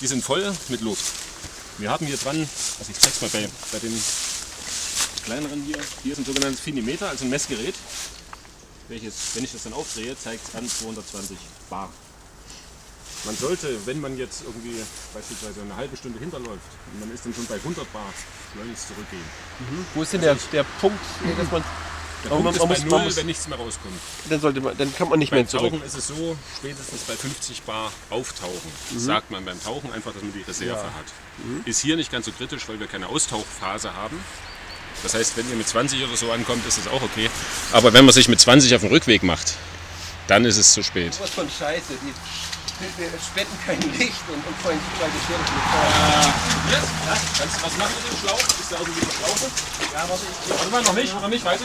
Die sind voll mit Luft. Wir haben hier dran, also ich zeig's mal bei, bei dem kleineren hier, hier ist ein sogenanntes Finimeter, also ein Messgerät, welches, wenn ich das dann aufdrehe, zeigt an 220 Bar. Man sollte, wenn man jetzt irgendwie beispielsweise eine halbe Stunde hinterläuft und man ist dann schon bei 100 Bar, schleunigst zurückgehen. Wo ist denn der, der Punkt, dass man. Der Aber Punkt man- ist man bei Null, muss- wenn nichts mehr rauskommt. Dann, sollte man, dann kann man nicht mehr Beim zurück. Tauchen ist es so, spätestens bei 50 Bar auftauchen. Das Mhm. sagt man beim Tauchen einfach, dass man die Reserve hat. Ist hier nicht ganz so kritisch, weil wir keine Austauchphase haben. Das heißt, wenn ihr mit 20 oder so ankommt, ist es auch okay. Aber wenn man sich mit 20 auf den Rückweg macht, dann ist es zu spät. Was von Scheiße. Die wir spenden kein Licht und, und vorhin zwei Geschirr Jetzt? Ja? Kannst du was machen mit dem Schlauch? Ist da irgendwie eine Schlaufe? Ja, warte, ich. Warte mal, noch nicht, noch nicht, weiter.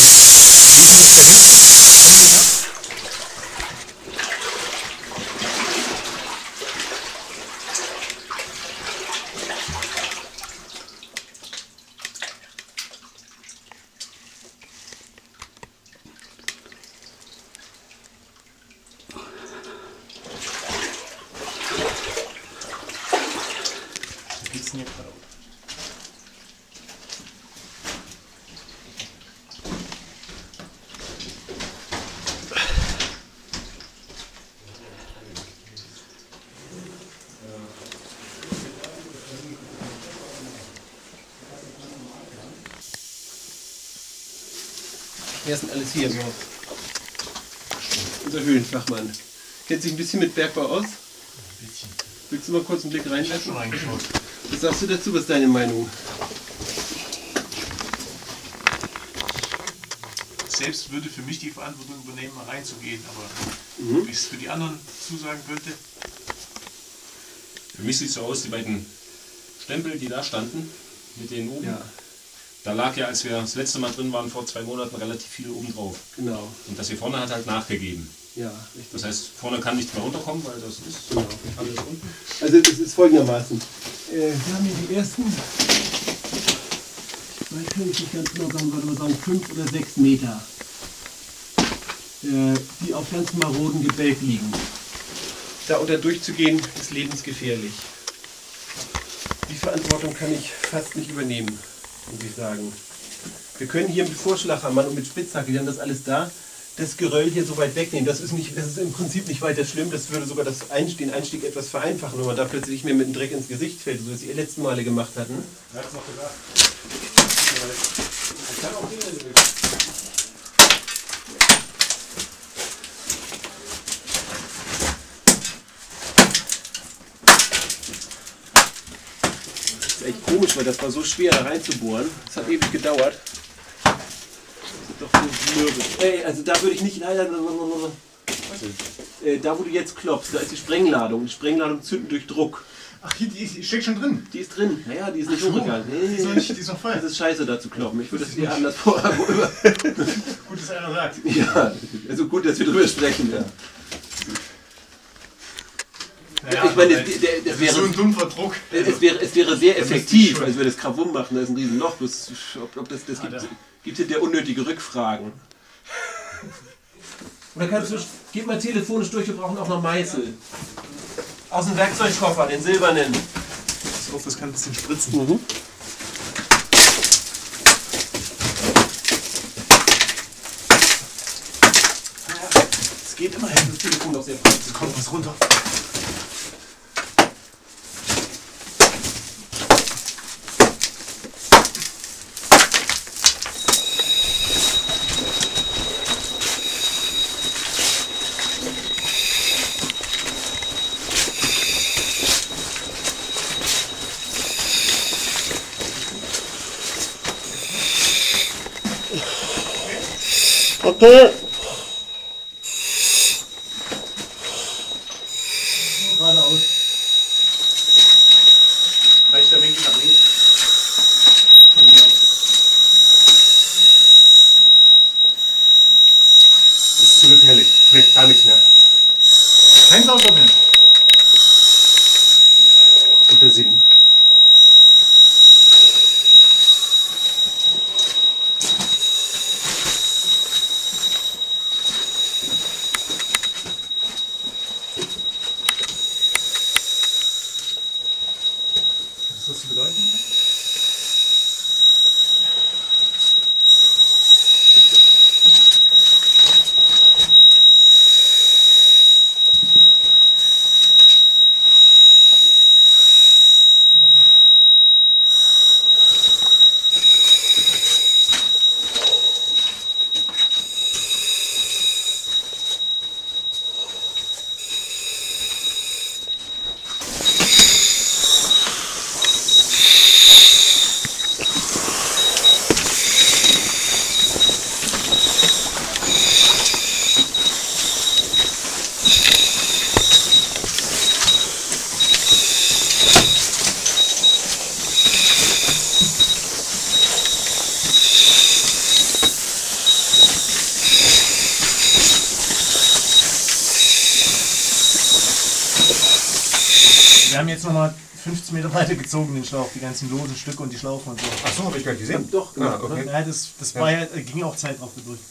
Florian. Wer ist denn alles hier? Unser Höhlenfachmann. Kennt sich ein bisschen mit Bergbau aus? Willst du mal kurz einen Blick reinlassen? Schon reingeschaut. Was sagst du dazu? Was ist deine Meinung? Selbst würde für mich die Verantwortung übernehmen, mal reinzugehen, aber wie ich es für die anderen zusagen könnte, Für mich sieht es so aus, die beiden Stempel, die da standen, mit denen oben. Ja, Da lag ja, als wir das letzte Mal drin waren, vor zwei Monaten relativ viel oben drauf. genau. Und das hier vorne hat halt nachgegeben. Ja, richtig. Das heißt, vorne kann nichts mehr runterkommen, weil das ist Genau. alles unten. Also es ist folgendermaßen. Äh, wir haben hier die ersten, ich kann ich nicht ganz genau sagen, würde man sagen, fünf oder sechs Meter, äh, die auf ganz maroden Gebälk liegen. Da unter durchzugehen, ist lebensgefährlich. Die Verantwortung kann ich fast nicht übernehmen, muss ich sagen. Wir können hier mit Vorschlaghammer und mit Spitzhacke, die haben das alles da, das Geröll hier so weit wegnehmen. Das ist, nicht, das ist im Prinzip nicht weiter schlimm. Das würde sogar das Einstieg, den Einstieg etwas vereinfachen, wenn man da plötzlich nicht mehr mit dem Dreck ins Gesicht fällt, so wie es die letzten Male gemacht hatten. Noch. Das ist echt komisch, weil das war so schwer da reinzubohren. Das hat ewig gedauert. Das ist doch so mürbe. Ey, also da würde ich nicht leider. Äh, da wo du jetzt klopfst, da ist die Sprengladung. Die Sprengladung zünden durch Druck. Ach, hier, die, die steckt schon drin. Die ist drin. Naja, die ist nicht so. umgegangen. Die ist noch nicht- die ist noch voll. Das ist scheiße, da zu kloppen. Ich würde das hier anders vor. Gut, dass einer sagt. ja, also gut, dass wir drüber sprechen. Ja. Naja, ich meine, weil- der, der, das das ist wäre, so ein dumpfer Druck. es, wäre, es wäre sehr ich effektiv, als wir das Krawum machen. Da ist ein Riesenloch. Bloß, ob, ob das, das gibt, da- gibt hinterher unnötige Rückfragen. Oder kannst du, gib mal telefonisch durch, wir brauchen auch noch Meißel. Aus dem Werkzeugkoffer, den silbernen. pass auf, das kann ein bisschen spritzen. Es geht immerhin, das Telefon noch sehr praktisch. Kommt was runter. Okay. Geradeaus. Der Winkel nach links? Von hier aus. Das ist zu gefährlich. Trägt gar nichts mehr. Kein Sauerstoff mehr. Was ist das zu Wir haben jetzt nochmal 15 Meter weiter gezogen, den Schlauch, die ganzen losen Stücke und die Schlaufen und so. Ach so, habe ich gar nicht gesehen. Doch, Ah, okay. Ja, das, das war ja, ging auch Zeit drauf gedrückt.